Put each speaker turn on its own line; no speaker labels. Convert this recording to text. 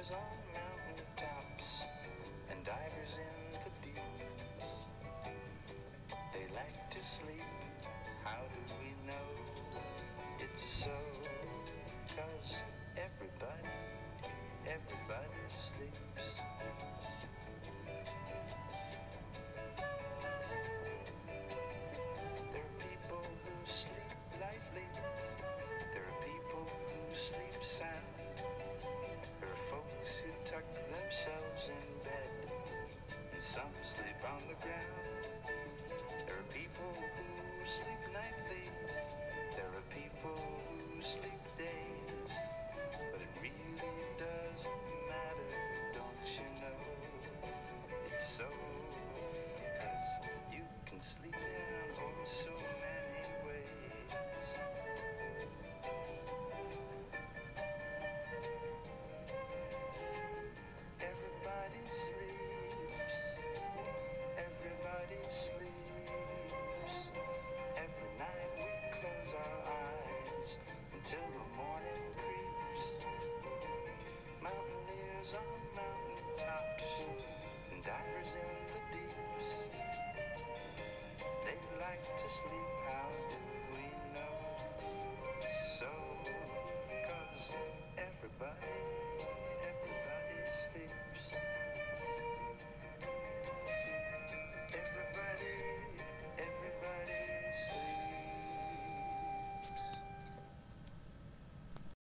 Climbers on mountain tops and divers in the deep. They like to sleep. How do we know it's so? Until the